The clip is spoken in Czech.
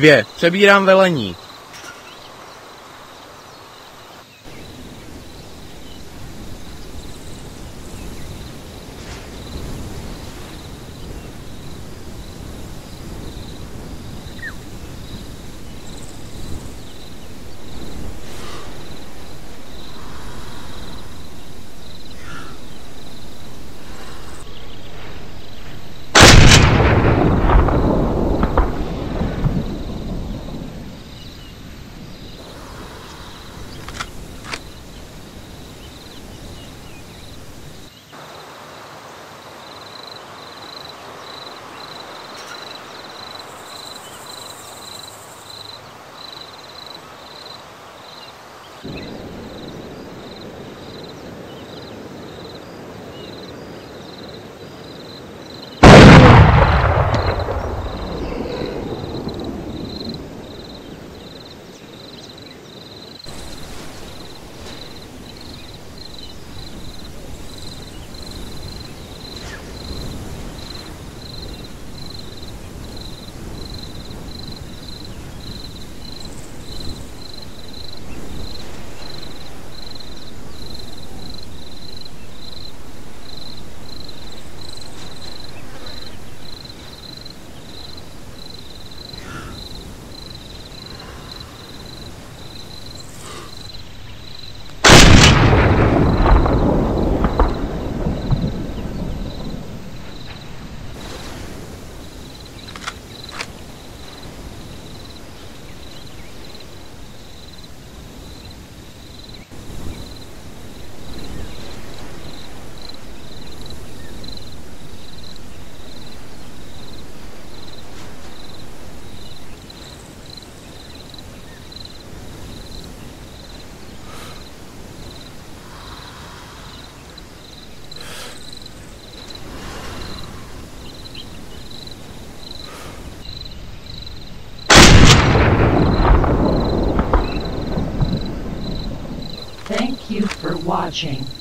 Dvě. Přebírám velení. you watching.